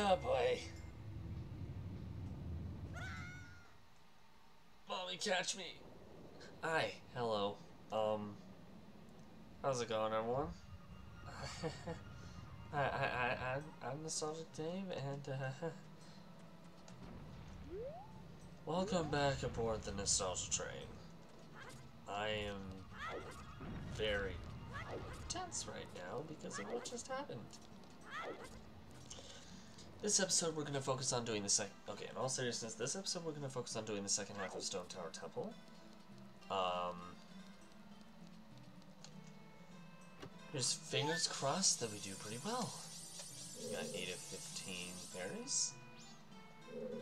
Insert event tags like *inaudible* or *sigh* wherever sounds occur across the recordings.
Oh boy. Mommy, catch me. Hi, hello. Um, how's it going, everyone? *laughs* I, I, I, I'm, I'm Nostalgic Dave, and, uh, *laughs* welcome back aboard the Nostalgia Train. I am very tense right now because of what just happened. This episode we're going to focus on doing the second... Okay, in all seriousness, this episode we're going to focus on doing the second half of Stone Tower Temple. Um... There's fingers crossed that we do pretty well. We got 8 of 15 fairies,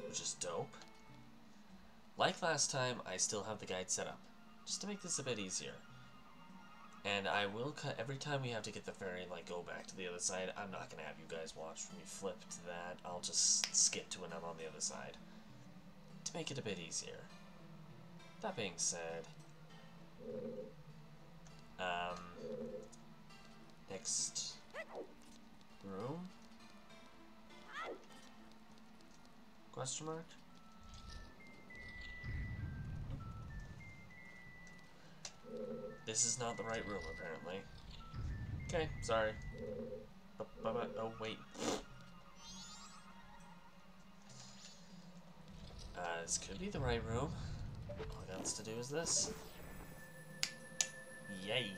which is dope. Like last time, I still have the guide set up, just to make this a bit easier. And I will cut every time we have to get the ferry and like go back to the other side. I'm not gonna have you guys watch me flip to that. I'll just skip to when I'm on the other side to make it a bit easier. That being said, um, next room? Question mark? This is not the right room, apparently. Okay, sorry. Oh, wait. Uh, this could be the right room. All I got to do is this. Yay!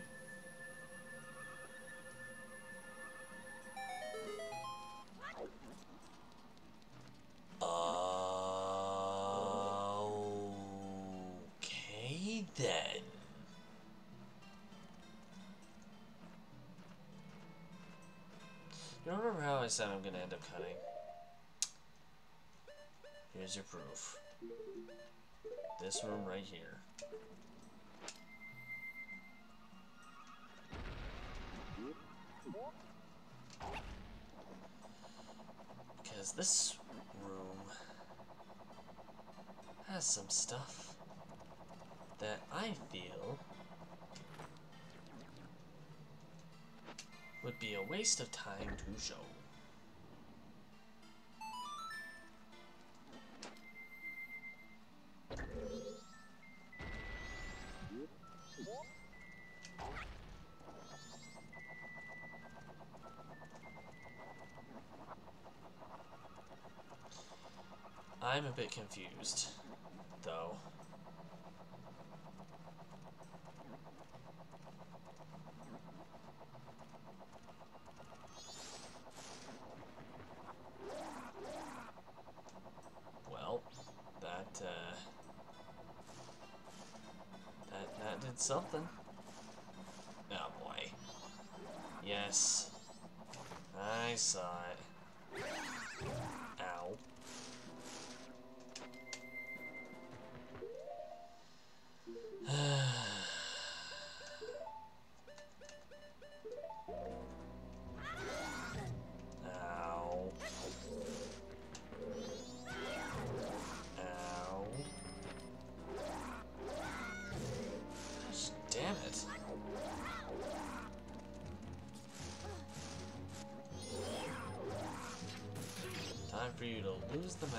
Said I'm gonna end up cutting? Here's your proof. This room right here. Because this room has some stuff that I feel would be a waste of time to show.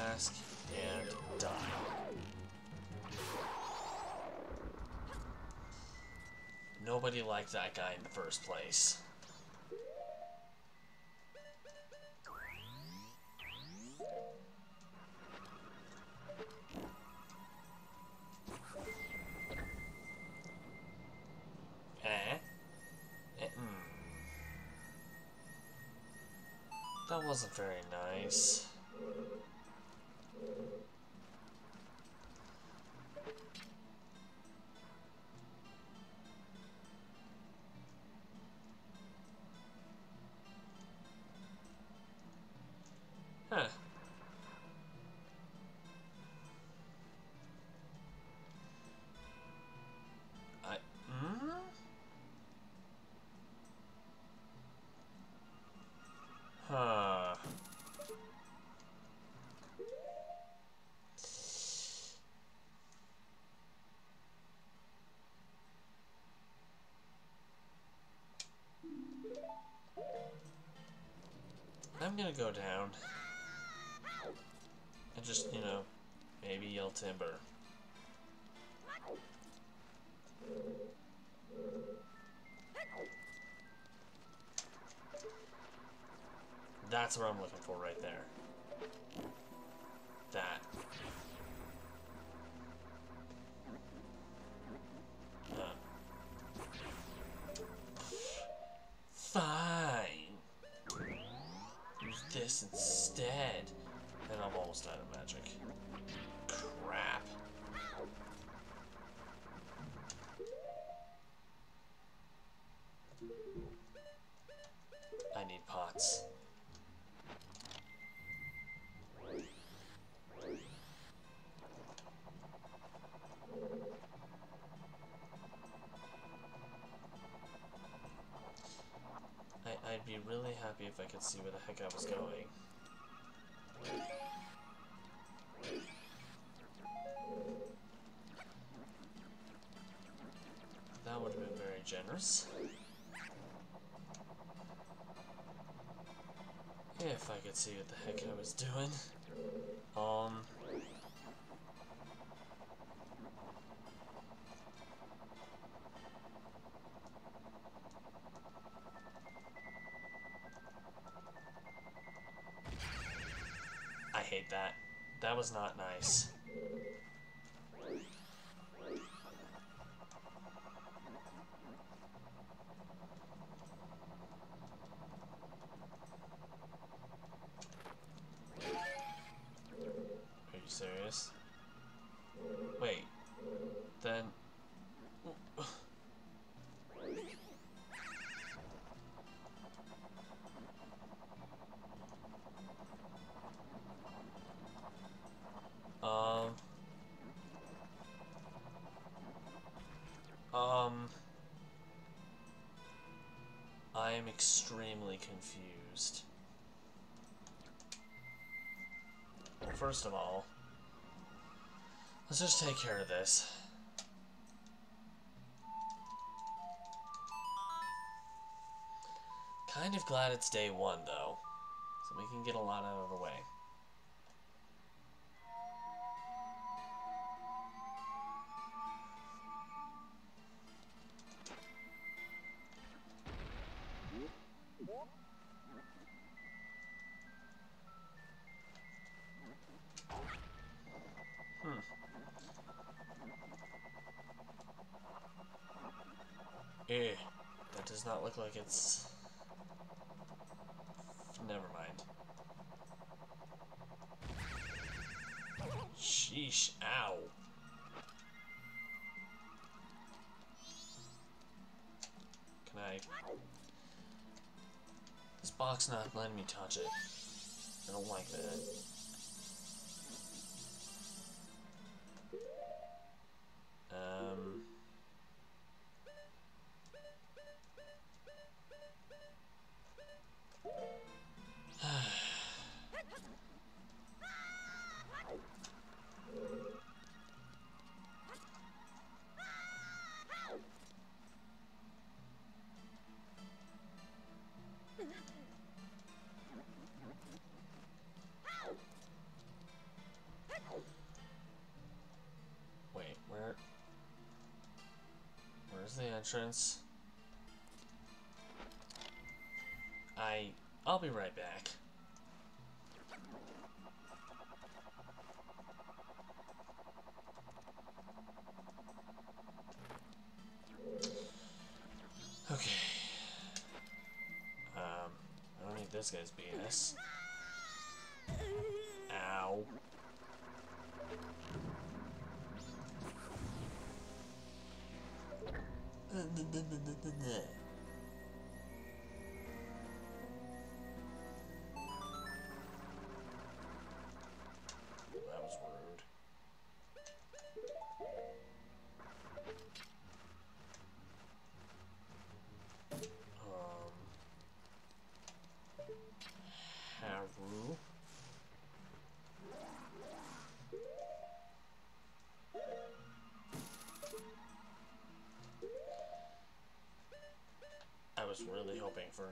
Mask and die. Nobody liked that guy in the first place. Eh? Eh, hmm. That wasn't very timber. That's what I'm looking for right there. That. Uh. Fine. Use this instead. And I'm almost out of magic. Crap. I need pots. I, I'd be really happy if I could see where the heck I was going. That would have been very generous. If I could see what the heck I was doing. Um... I hate that. That was not nice. Serious? Wait. Then... let's just take care of this. Kind of glad it's day one, though, so we can get a lot out of the way. Touch it. Entrance? I... I'll be right back.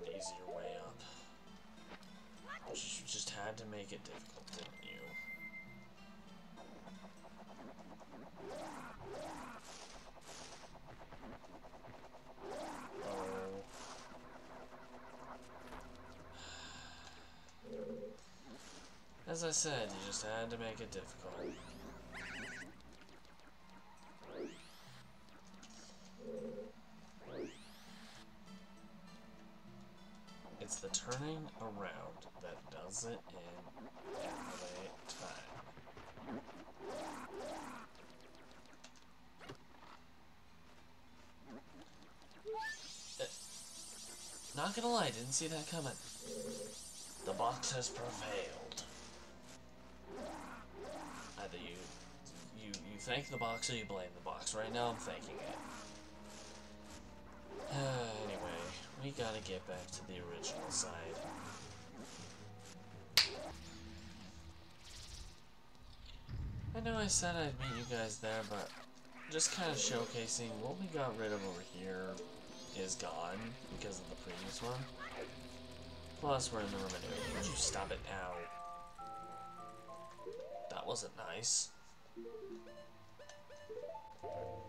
an easier way up. You just had to make it difficult, didn't you? *sighs* As I said, you just had to make it difficult. Turning around that does it in every time. Uh, not gonna lie, didn't see that coming. The box has prevailed. Either you, you, you thank the box or you blame the box. Right now, I'm thanking it. anyway, we gotta get back to the original side. I know I said I'd meet you guys there, but just kind of showcasing what we got rid of over here is gone because of the previous one. Plus, we're in the room anyway. Would you stop it now? That wasn't nice.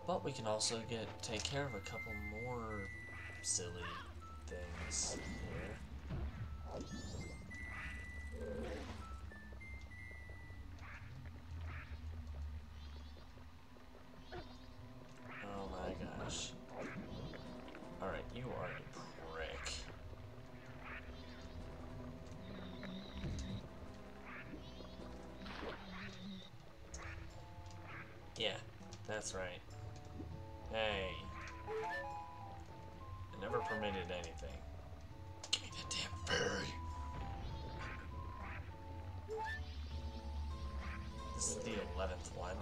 But we can also get take care of a couple more silly things here. Oh my gosh. Alright, you are a prick. Yeah, that's right. Anything. Give me that damn fairy. This is the 11th one.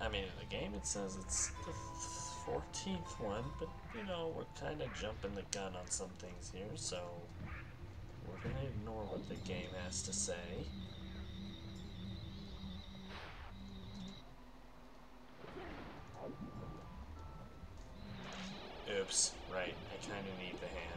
I mean, in the game it says it's the 14th one, but you know, we're kind of jumping the gun on some things here, so we're gonna ignore what the game has to say. Oops, right, I kind of need the hand.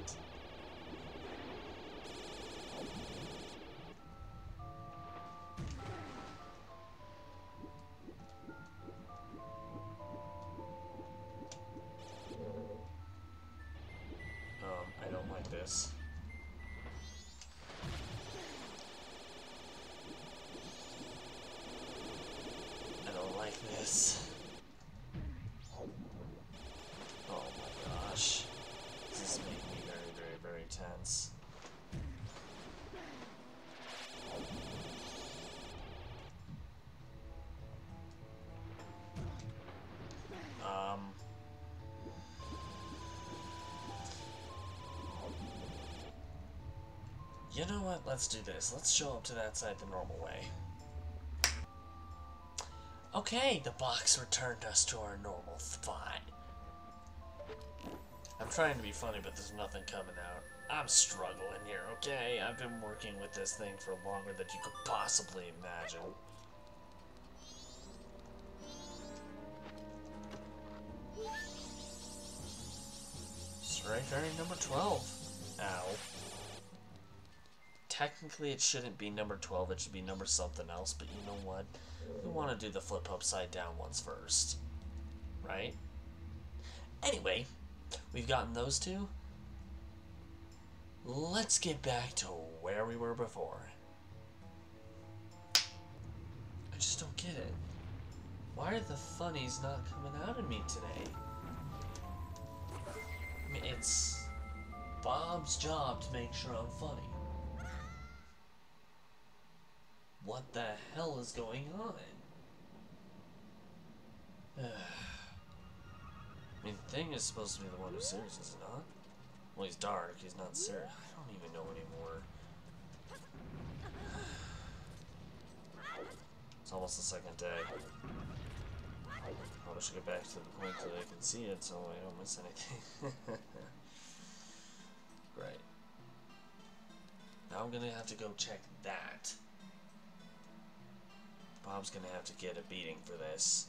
You know what? Let's do this. Let's show up to that side the normal way. Okay, the box returned us to our normal spot. I'm trying to be funny, but there's nothing coming out. I'm struggling here, okay? I've been working with this thing for longer than you could possibly imagine. Stray Fairy number 12. Ow. Technically, it shouldn't be number 12, it should be number something else, but you know what? We want to do the flip upside down ones first. Right? Anyway, we've gotten those two. Let's get back to where we were before. I just don't get it. Why are the funnies not coming out of me today? I mean, it's Bob's job to make sure I'm funny. What the hell is going on? *sighs* I mean, Thing is supposed to be the one who's serious, is he not? Well, he's dark, he's not serious. I don't even know anymore. *sighs* It's almost the second day. Probably should get back to the point that I can see it so I don't miss anything. *laughs* right. Now I'm gonna have to go check that. Bob's gonna have to get a beating for this.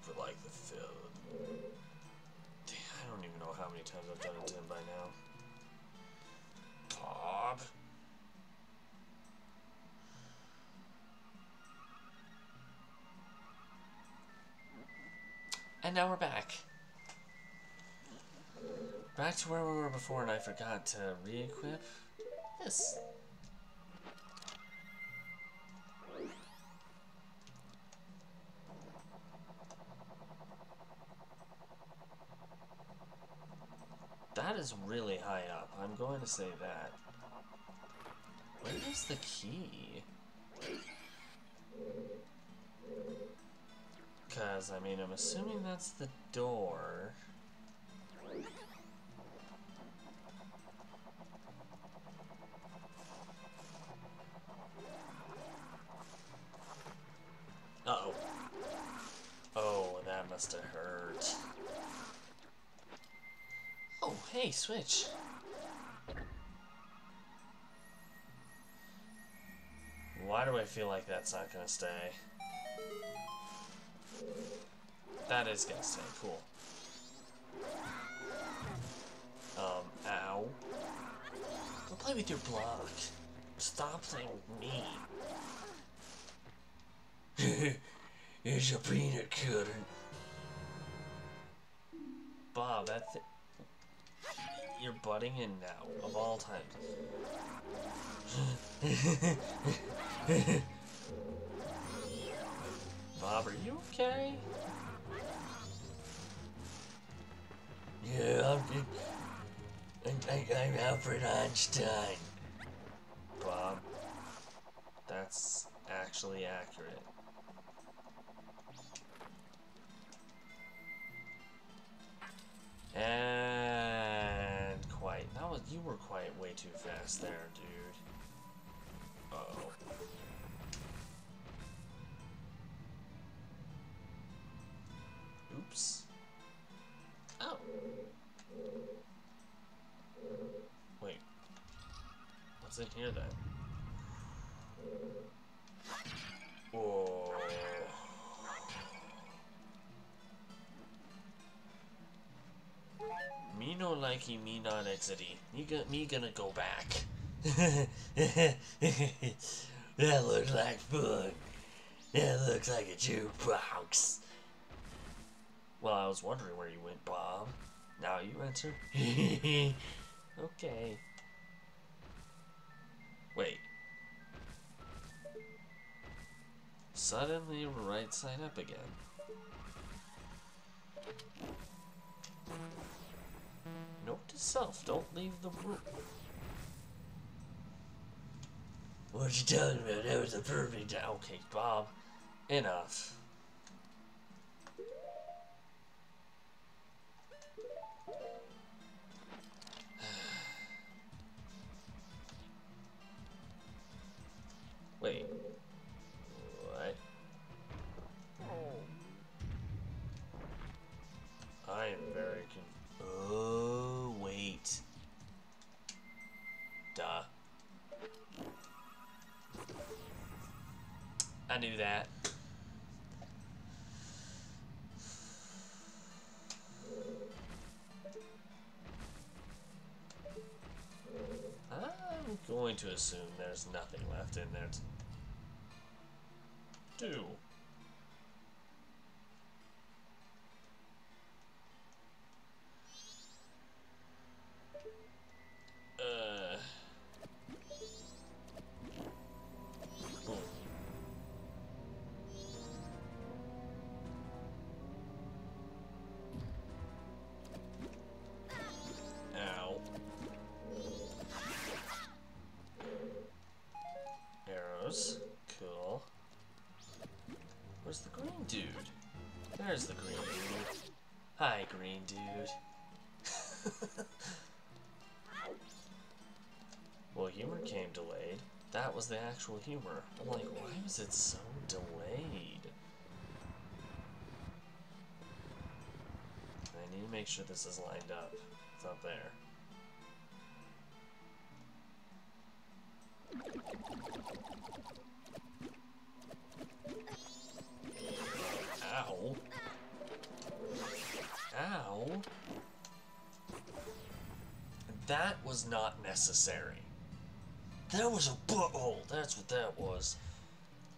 For like the fifth. I don't even know how many times I've done it to him by now. Bob. And now we're back. Back to where we were before, and I forgot to re-equip this. Is really high up. I'm going to say that. Where is the key? Because, I mean, I'm assuming that's the door. Switch. Why do I feel like that's not gonna stay? That is gonna stay, cool. Um, ow. Go play with your block. Stop playing with me. *laughs* Here's your peanut cutter. Bob, that th You're butting in now, of all times. *laughs* Bob, are you okay? Yeah, I'm, good. I'm, I'm Alfred Einstein. Bob, that's actually accurate. And was you were quite way too fast there, dude. Uh oh. Oops. Oh. Wait. What's in here then? Me not exiting. Me, go me gonna go back. *laughs* that looks like fun. That looks like a jukebox. Well, I was wondering where you went, Bob. Now you answer. *laughs* okay. Wait. Suddenly right side up again. Note to self, don't leave the room. What you talking about? That was a perfect... Okay, Bob. Enough. To was the actual humor. I'm like, why was it so delayed? I need to make sure this is lined up. It's up there. Ow. Ow. That was not necessary. That was a butthole. That's what that was.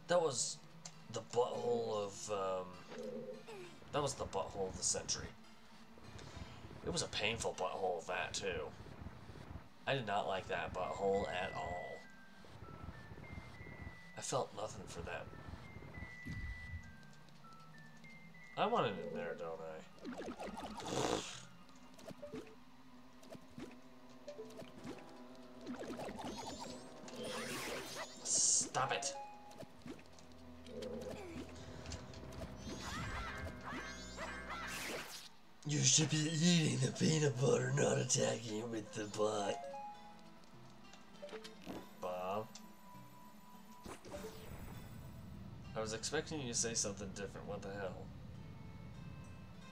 That was the butthole of, um... That was the butthole of the century. It was a painful butthole of that, too. I did not like that butthole at all. I felt nothing for them. I wanted it in there, don't I? Stop it. You should be eating the peanut butter, not attacking it with the butt. Bob? I was expecting you to say something different, what the hell?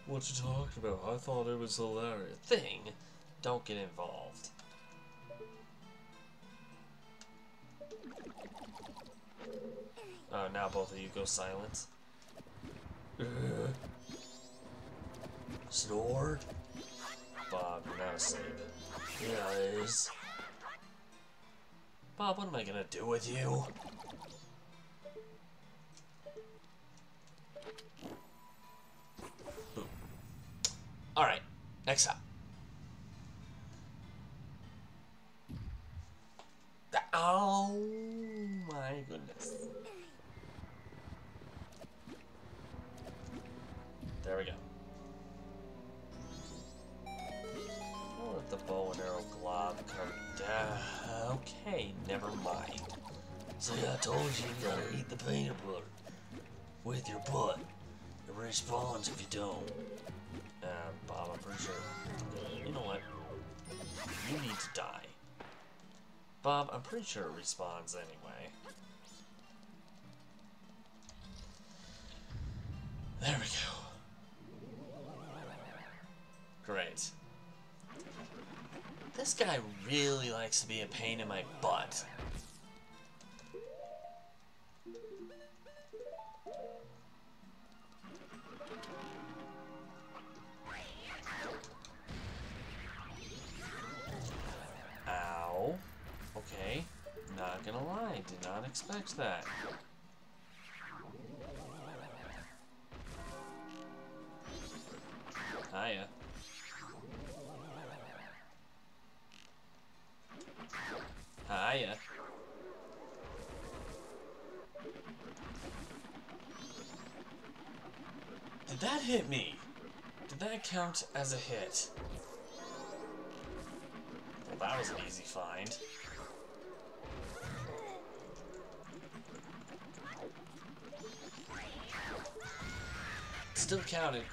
What you talking about? I thought it was hilarious. Thing! Don't get involved. Oh, now both of you go silent. Snored? Bob, you're not asleep. Is. Bob, what am I gonna do with you? Alright, next up. Oh my goodness. There we go. I'll let the bow and arrow glob come down. Okay, never mind. See, I told you you gotta eat the peanut butter with your butt. It respawns if you don't. Uh, Bob, I'm pretty sure. You know what? You need to die. Bob, I'm pretty sure it respawns anyway. There we go. Great. This guy really likes to be a pain in my butt. Expect that. Hiya. Hiya. Did that hit me? Did that count as a hit? Well, that was an easy find. Still counted.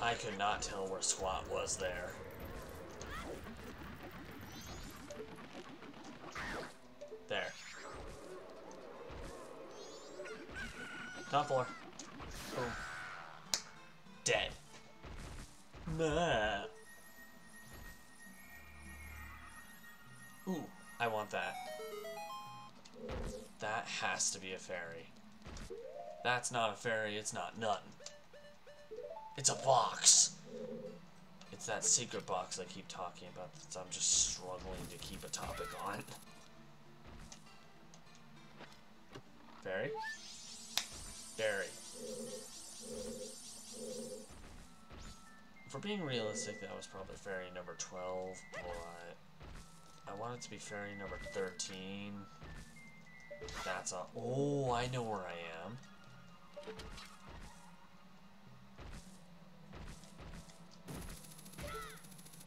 I could not tell where squat was. There. Be a fairy. That's not a fairy, it's not nothing. It's a box! It's that secret box I keep talking about that I'm just struggling to keep a topic on. Fairy? Fairy. For being realistic, that was probably fairy number 12, but I want it to be fairy number 13. That's a- Oh, I know where I am.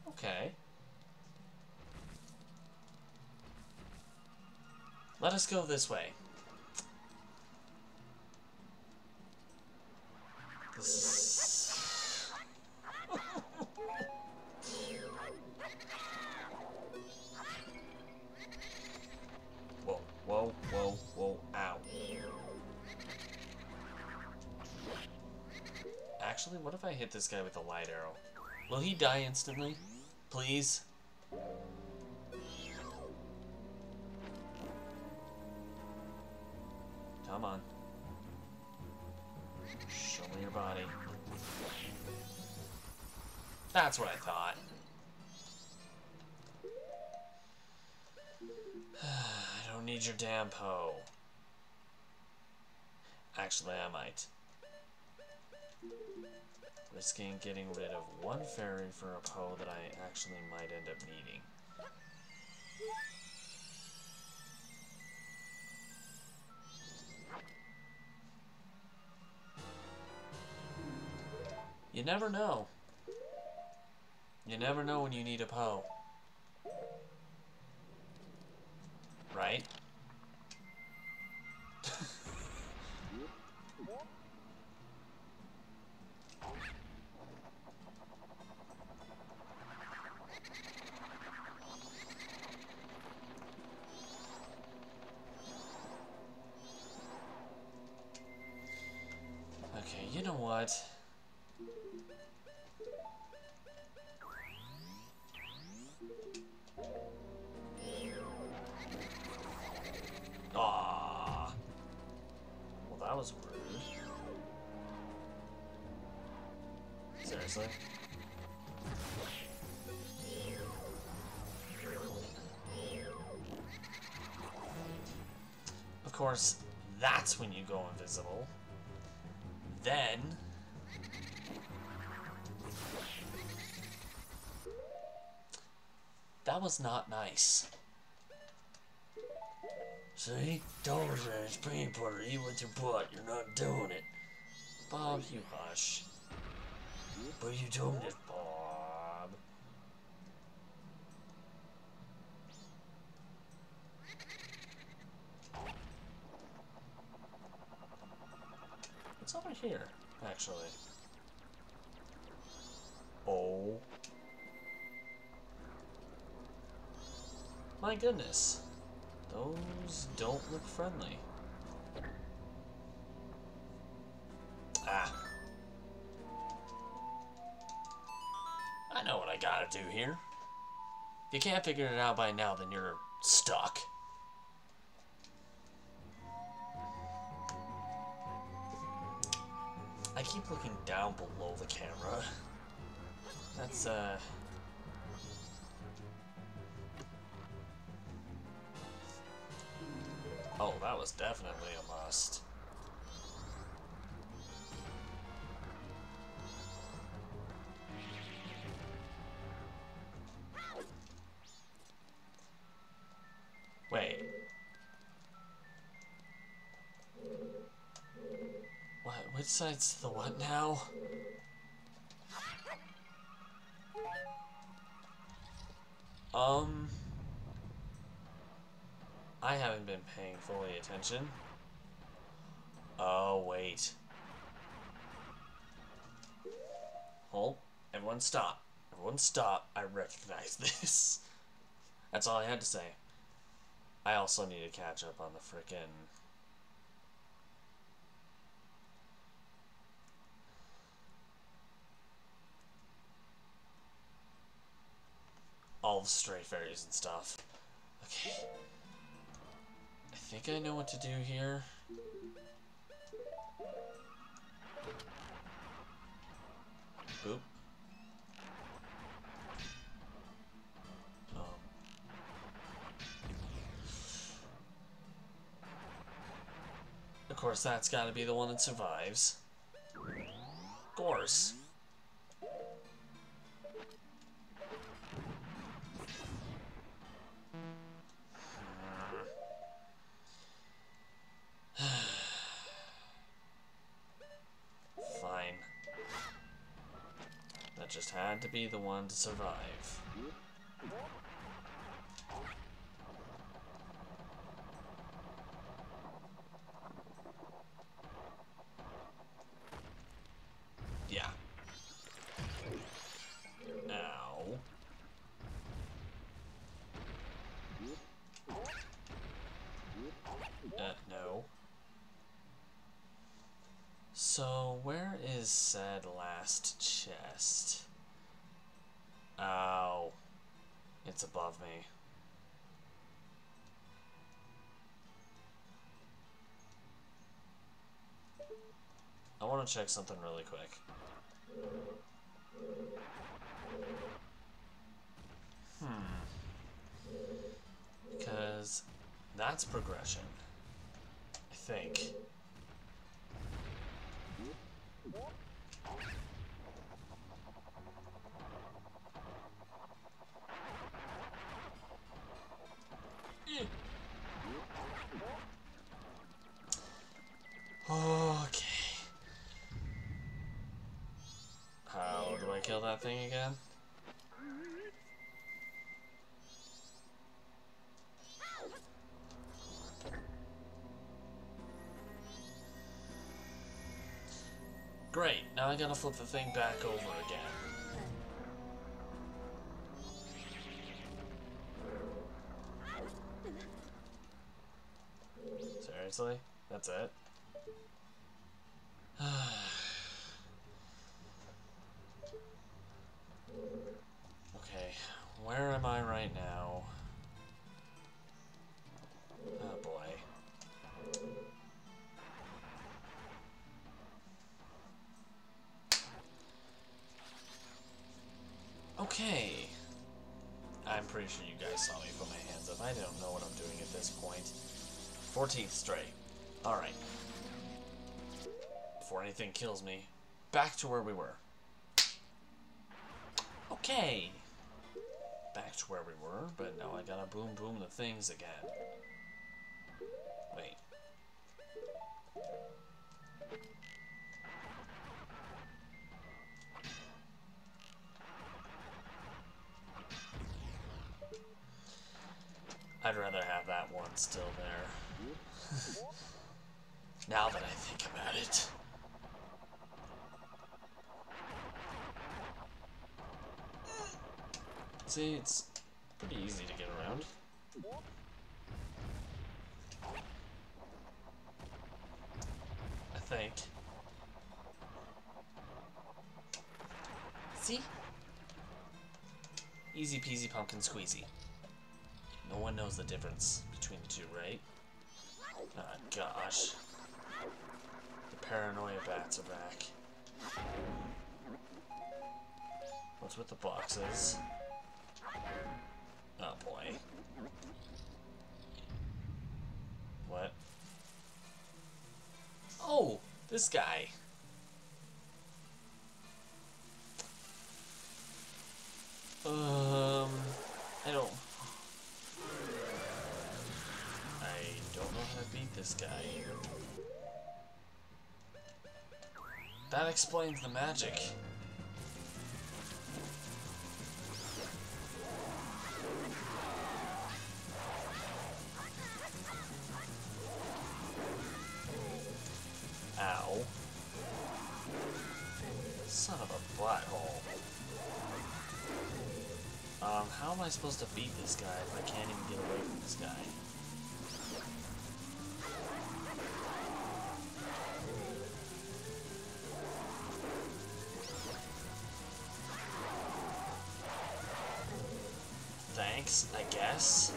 Okay. Let us go this way. This I hit this guy with a light arrow? Will he die instantly? Please? Come on. Show me your body. That's what I thought. *sighs* I don't need your damn Poe. Actually, I might risking getting rid of one fairy for a Poe that I actually might end up needing. You never know. You never know when you need a Poe. Right? Course, that's when you go invisible. Then... That was not nice. See? Told you it's peanut butter. Eat with your butt. You're not doing it. Bob, you hush. But you doing it, Bob. What's over here, actually? Oh. My goodness. Those don't look friendly. Ah. I know what I gotta do here. If you can't figure it out by now, then you're stuck. Keep looking down below the camera. That's, uh... Oh, that was definitely a must. Side's the what now? Um... I haven't been paying fully attention. Oh, wait. Hold. Everyone stop. Everyone stop. I recognize *laughs* this. That's all I had to say. I also need to catch up on the frickin' the stray fairies and stuff. Okay. I think I know what to do here. Boop. Um. Of course, that's gotta be the one that survives. Of course. Had to be the one to survive. Yeah. Ow. Uh, no. So, where is said last chest? Ow. It's above me. I want to check something really quick. Hmm. Because that's progression. I think. That thing again? Great, now I gotta flip the thing back over again. Seriously? That's it? Where am Now? Oh boy. Okay. I'm pretty sure you guys saw me put my hands up. I don't know what I'm doing at this point. 14th straight. Alright. Before anything kills me, back to where we were. Okay. Back to where we were, but now I gotta boom boom the things again. Wait. I'd rather have that one still there. *laughs* now that I think about it. See, it's pretty easy to get around. I think. See? Easy peasy pumpkin squeezy. No one knows the difference between the two, right? Oh gosh. The paranoia bats are back. What's with the boxes? Boy. What? Oh, this guy. Um, I don't. I don't know how to beat this guy. That explains the magic. How am I supposed to beat this guy if I can't even get away from this guy? Thanks, I guess.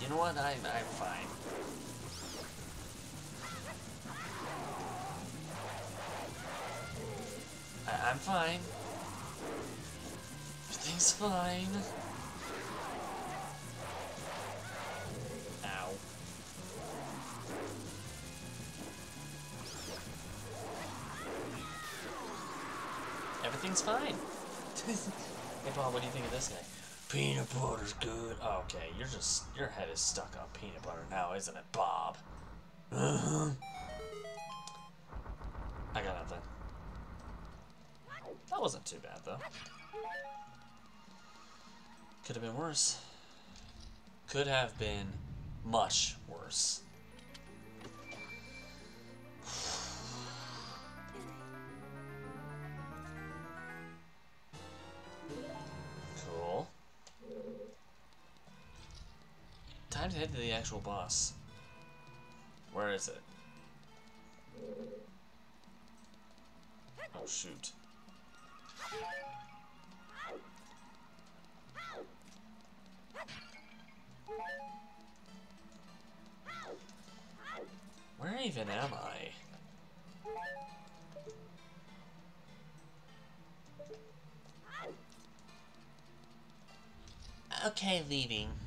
You know what? I'm, I'm fine. Everything's fine. *laughs* hey Bob, what do you think of this guy? Peanut butter's good. Oh, okay, you're just your head is stuck on peanut butter now, isn't it, Bob? Uh-huh. I got nothing. That wasn't too bad though. Could have been worse. Could have been much worse. Actual boss. Where is it? Oh shoot. Where even am I? Okay, leaving.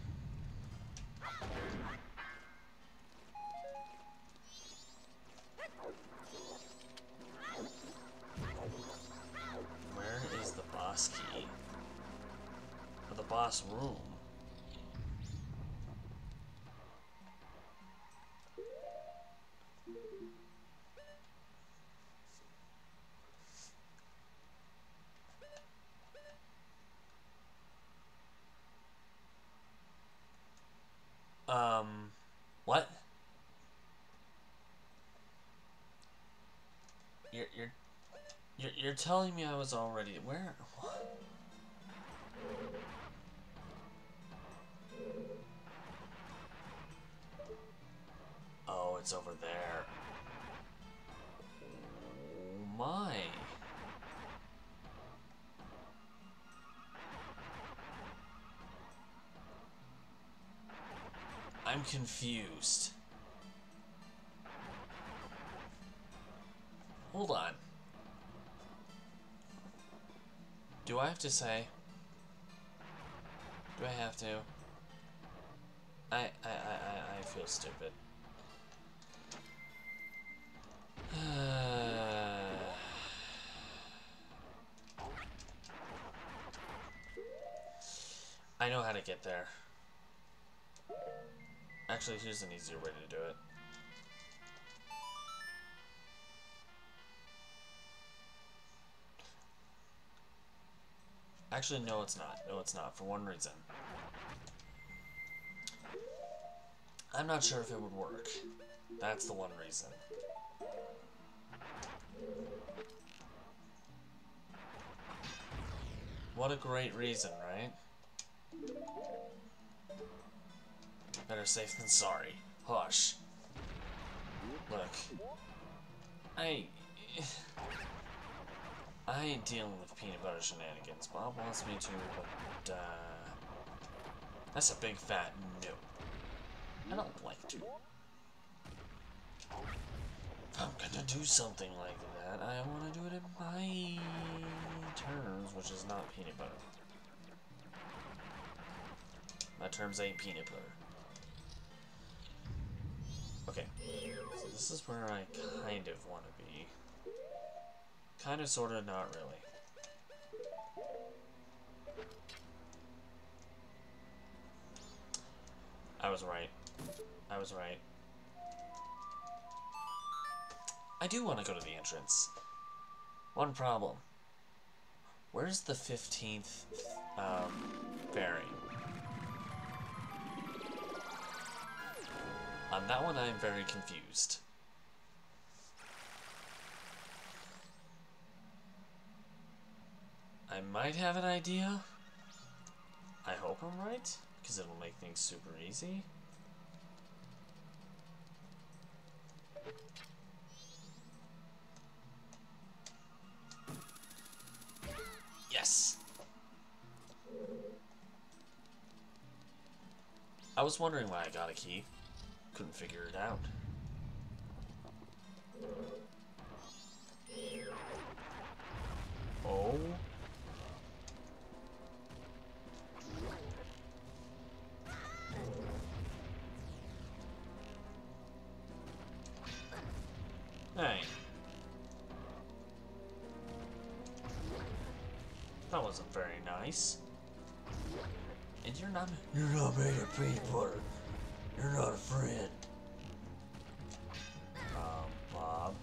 Boss room? Um, what? You're you're you're you're telling me I was already where? What? it's over there. Oh my. I'm confused. Hold on. Do I have to say? Do I have to? I I I I, I feel stupid. Uh, I know how to get there. Actually, here's an easier way to do it. Actually, no, it's not. No, it's not, for one reason. I'm not sure if it would work. That's the one reason. What a great reason, right? Better safe than sorry. Hush. Look. I... *sighs* I ain't dealing with peanut butter shenanigans. Bob wants me to, but, uh... That's a big fat no. I don't like to. If I'm gonna do something like that, I want to do it in my terms, which is not peanut butter. My terms ain't peanut butter. Okay, so this is where I kind of want to be. Kind of, sort of, not really. I was right. I was right. I do want to go to the entrance. One problem. Where's the 15th um? On that one, I'm very confused. I might have an idea. I hope I'm right, because it'll make things super easy. I was wondering why I got a key. Couldn't figure it out. Oh. Hey. That wasn't very nice. And you're not- You're not made of peanut butter. You're not a friend. Um, Bob.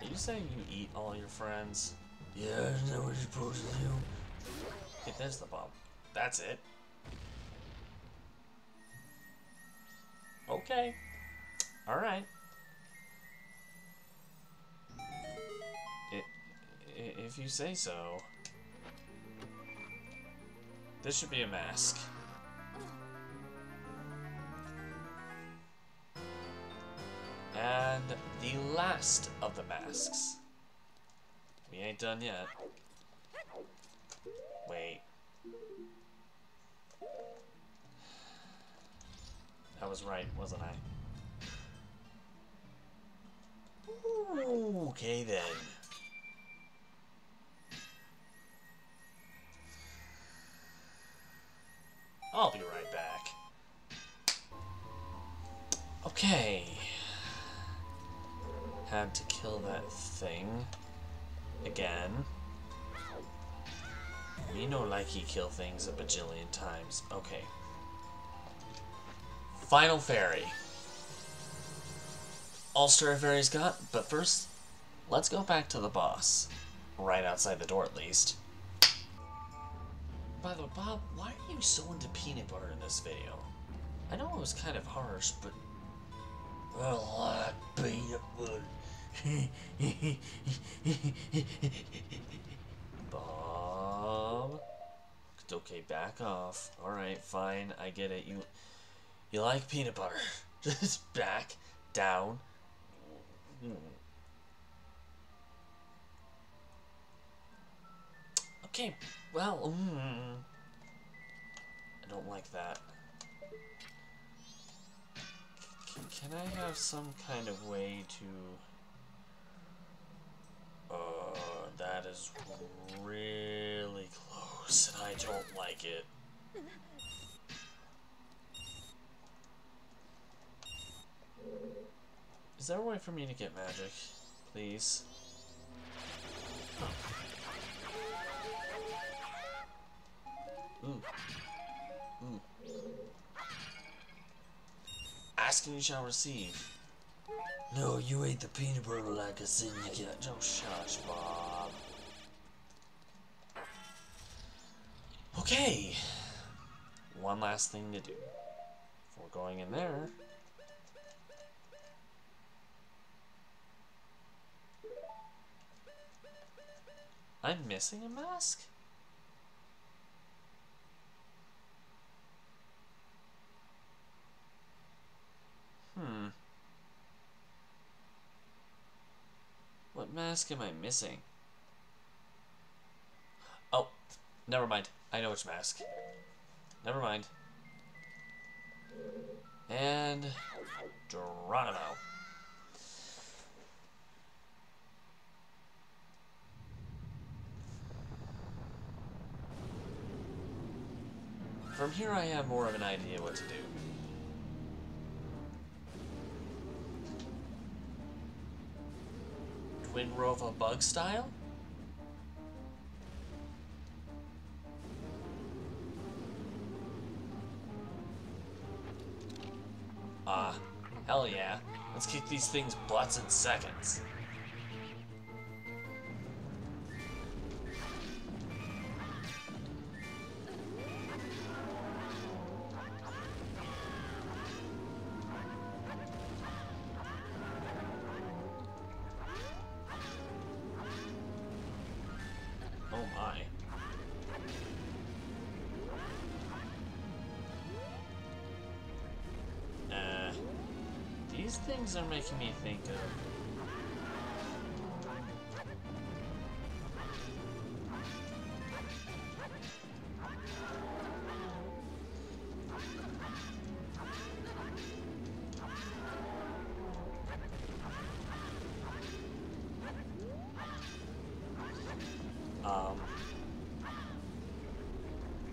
Are you saying you eat all your friends? Yeah, isn't that what you're supposed to do? Okay, there's the Bob. That's it. Okay. Alright. If you say so. This should be a mask. And the last of the masks. We ain't done yet. Wait. I was right, wasn't I? Okay then. I'll be right back. Okay. Had to kill that thing. Again. Me no like he kill things a bajillion times. Okay. Final fairy. All Stray Fairies got, but first, let's go back to the boss. Right outside the door, at least. By the way, Bob, why are you so into peanut butter in this video? I know it was kind of harsh, but... I like peanut butter. *laughs* Bob? It's okay, back off. Alright, fine, I get it. You you like peanut butter. *laughs* Just back down. Okay, well, mm, I don't like that. can I have some kind of way to... Uh, that is really close, and I don't like it. Is there a way for me to get magic? Please? Mm. Mm. Ask and you shall receive. No, you ate the peanut butter like a sin you get. Oh, shush, Bob. Okay. One last thing to do. Before going in there. I'm missing a mask? Hmm. What mask am I missing? Oh, never mind. I know which mask. Never mind. And Geronimo. From here I have more of an idea what to do. Twinrova bug style? Ah, uh, hell yeah. Let's kick these things butts in seconds. Making me think of. Um,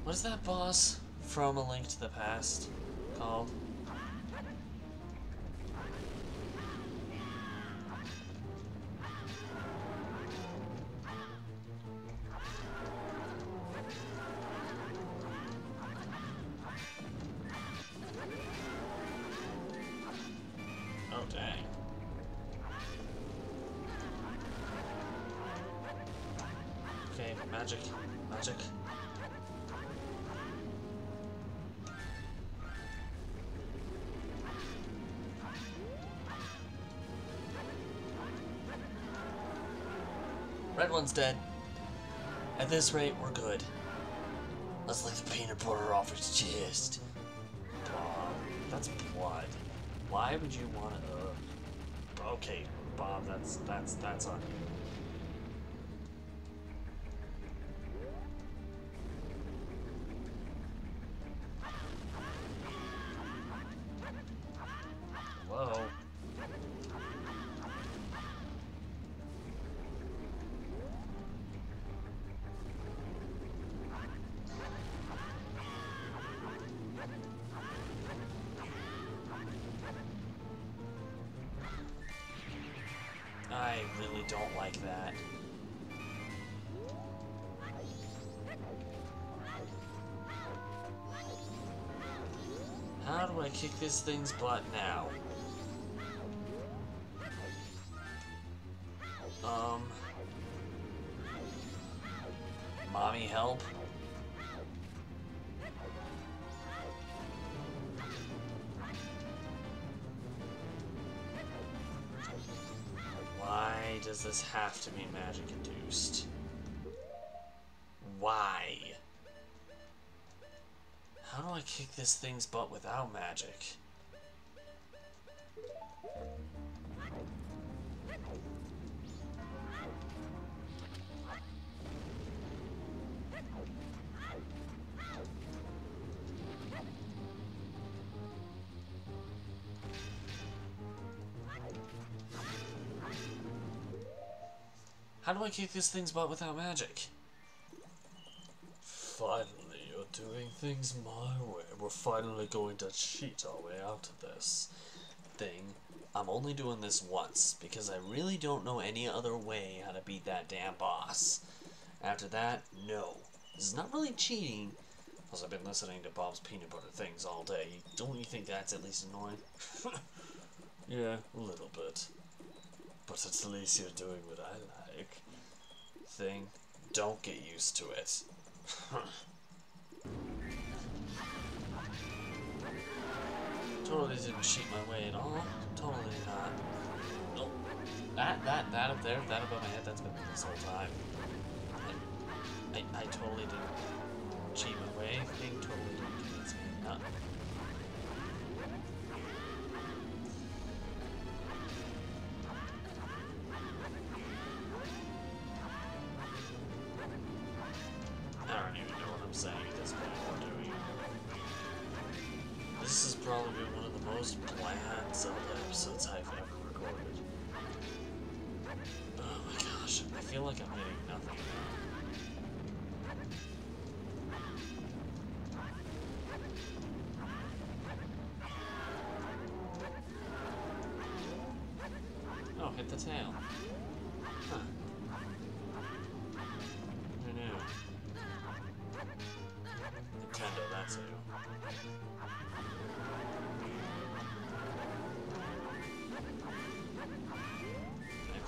what is that boss from A Link to the Past called? Red one's dead. At this rate, we're good. Let's lick the peanut butter off his chest. Bob, that's blood. Why would you want to? Uh, okay, Bob, that's that's that's on you. This thing's butt now? Um... Mommy help? Why does this have to be magic induced? kick this thing's butt without magic. How do I kick this thing's butt without magic? Fun doing things my way. We're finally going to cheat our way out of this thing. I'm only doing this once, because I really don't know any other way how to beat that damn boss. After that, no. This is not really cheating, because I've been listening to Bob's peanut butter things all day. Don't you think that's at least annoying? *laughs* yeah, a little bit. But at least you're doing what I like. Thing, don't get used to it. *laughs* totally didn't cheat my way at all. Totally not. Nope. That, that, that up there, that above my head, that's been this whole time. I, I, I totally didn't cheat my way. Thing totally didn't convince me. Not.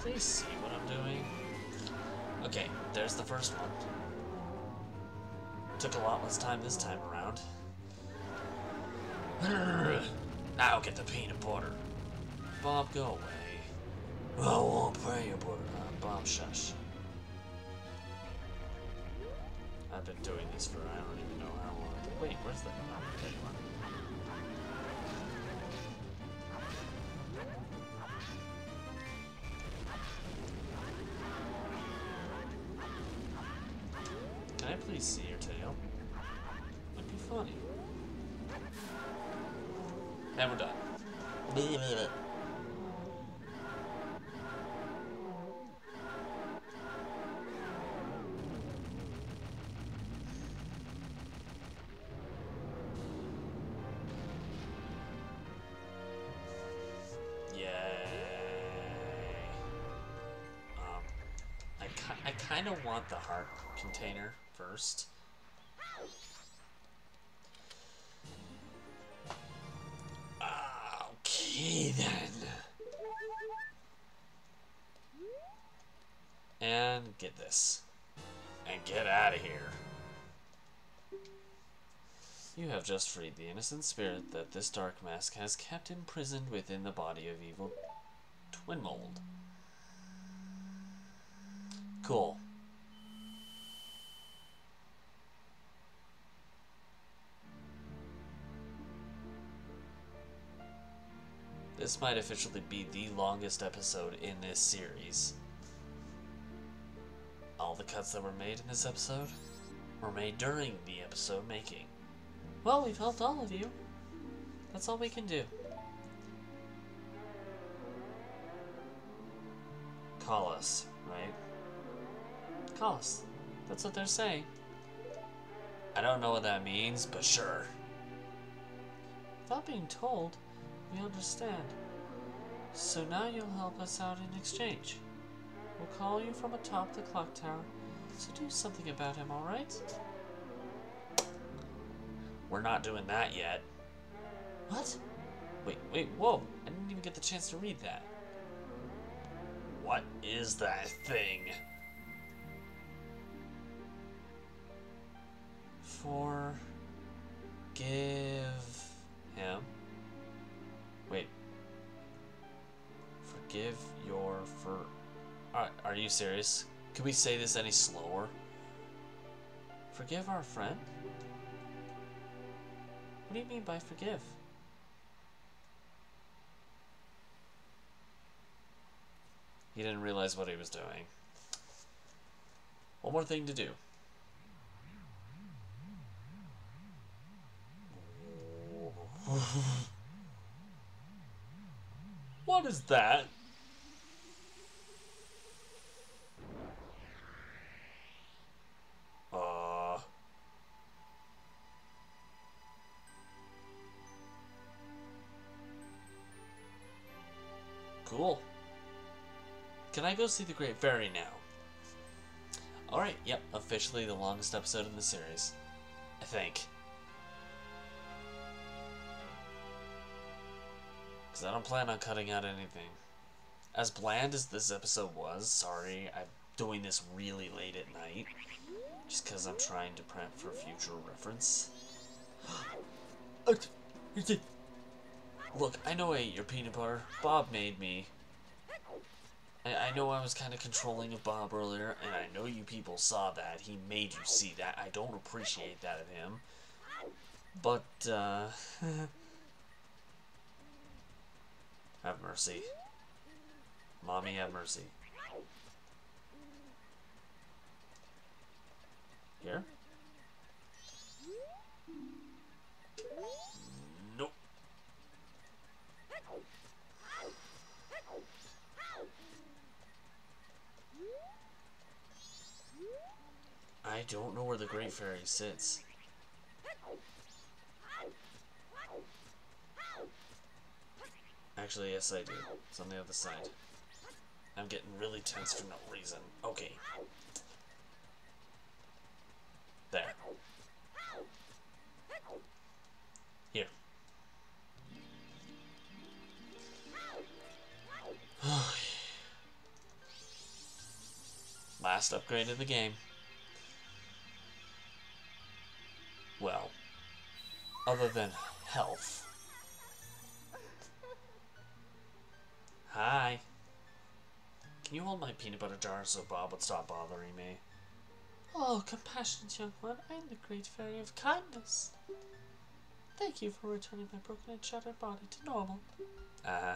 Please see what I'm doing? Okay, there's the first one. Took a lot less time this time around. *sighs* I'll get the peanut butter. Bob, go away. I won't pay you, butter. Uh, Bob, shush. I've been doing this for I don't even know how long. Wait, where's the? Oh, are. Kind of want the heart container first. Okay then. And get this. And get out of here. You have just freed the innocent spirit that this dark mask has kept imprisoned within the body of evil Twinmold. Cool. This might officially be the longest episode in this series. All the cuts that were made in this episode were made during the episode making. Well, we've helped all of you. That's all we can do. Call us, right? Call us. That's what they're saying. I don't know what that means, but sure. Without being told, we understand. So now you'll help us out in exchange. We'll call you from atop the clock tower, so do something about him, alright? We're not doing that yet. What? Wait, wait, whoa! I didn't even get the chance to read that. What is that thing? Forgive him. Wait. Forgive your for. Are, are you serious? Can we say this any slower? Forgive our friend? What do you mean by forgive? He didn't realize what he was doing. One more thing to do. *laughs* What is that? Uh... Cool. Can I go see the Great Fairy now? Alright, yep, officially the longest episode in the series. I think. I don't plan on cutting out anything. As bland as this episode was, sorry, I'm doing this really late at night. Just because I'm trying to prep for future reference. *gasps* Look, I know I ate your peanut butter. Bob made me. I, I know I was kind of controlling of Bob earlier, and I know you people saw that. He made you see that. I don't appreciate that of him. But, uh... *laughs* have mercy. Mommy, have mercy. Here? Nope. I don't know where the Great Fairy sits. Actually, yes I do. It's on the other side. I'm getting really tense for no reason. Okay. There. Here. *sighs* Last upgrade of the game. Well, other than health. Hi. Can you hold my peanut butter jar so Bob would stop bothering me? Oh, compassionate young one, I am the great fairy of kindness. Thank you for returning my broken and shattered body to normal. Uh-huh.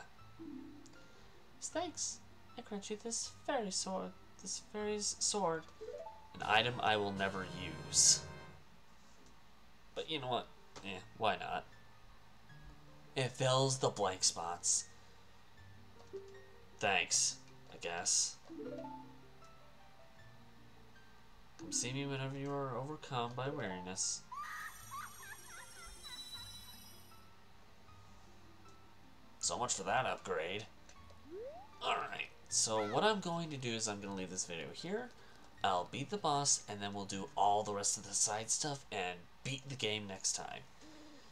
As thanks, I grant you this fairy sword, this fairy's sword. An item I will never use. But you know what? Eh, why not? It fills the blank spots. Thanks, I guess. Come see me whenever you are overcome by weariness. So much for that upgrade. Alright, so what I'm going to do is I'm going to leave this video here. I'll beat the boss, and then we'll do all the rest of the side stuff and beat the game next time.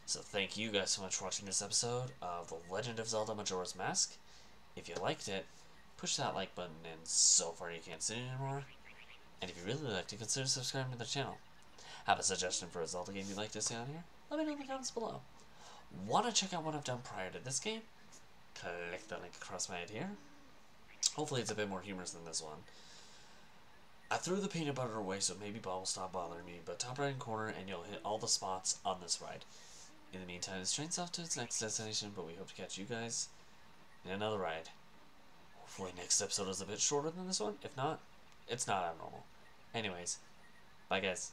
So thank you guys so much for watching this episode of The Legend of Zelda Majora's Mask. If you liked it, push that like button and so far you can't see it anymore. And if you really like to consider subscribing to the channel. Have a suggestion for a Zelda game you'd like to see on here? Let me know in the comments below. Want to check out what I've done prior to this game? Click the link across my head here. Hopefully it's a bit more humorous than this one. I threw the peanut butter away so maybe Bob will stop bothering me, but top right hand corner and you'll hit all the spots on this ride. In the meantime, this train's off to its next destination, but we hope to catch you guys in another ride. Hopefully next episode is a bit shorter than this one. If not, it's not abnormal. Anyways, bye guys.